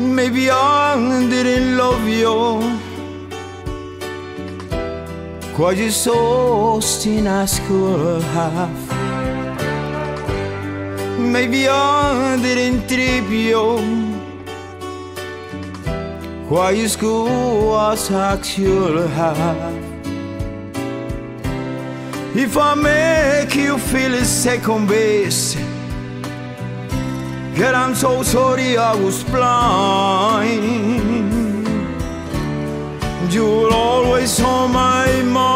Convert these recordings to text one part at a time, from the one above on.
Maybe I didn't love you quite as often as could have. Maybe I didn't treat you quite as good as I should have. If I make you feel second best Girl, I'm so sorry I was blind You're always on my mind.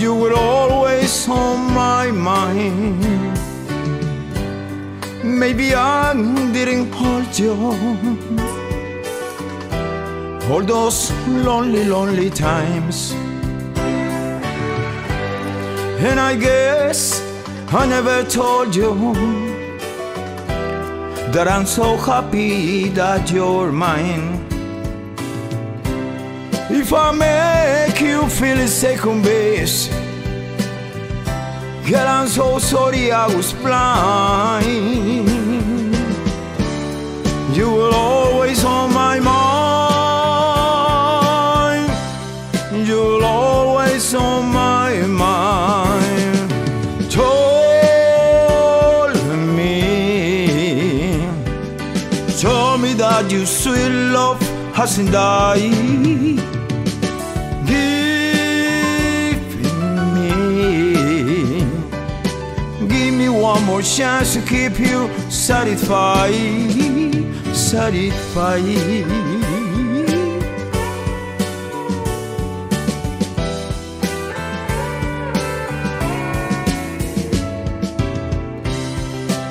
You were always on my mind. Maybe I didn't hold you All those lonely, lonely times. And I guess I never told you that I'm so happy that you're mine. If I make you feel second best, girl, I'm so sorry I was blind. You were told me that your sweet love hasn't died. Give me, give me one more chance to keep you satisfied, satisfied.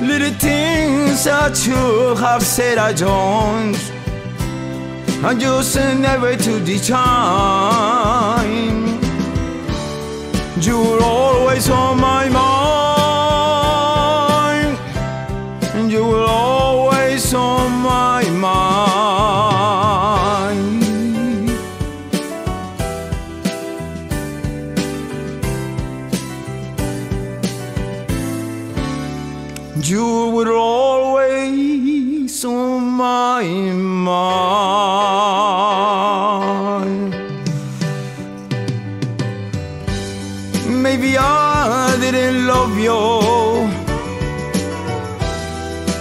Little things that you have said I don't I just never to the time You're always on my mind You were always on my mind. Maybe I didn't love you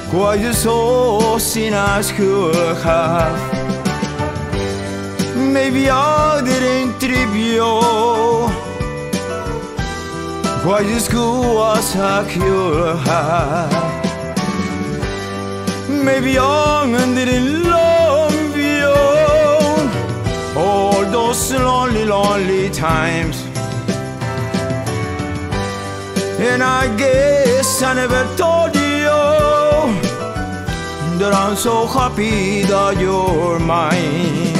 quite as often as could have. Maybe I didn't treat you quite as good as I could have. Maybe I didn't love all those lonely, lonely times. And I guess I never told you that I'm so happy that you're mine.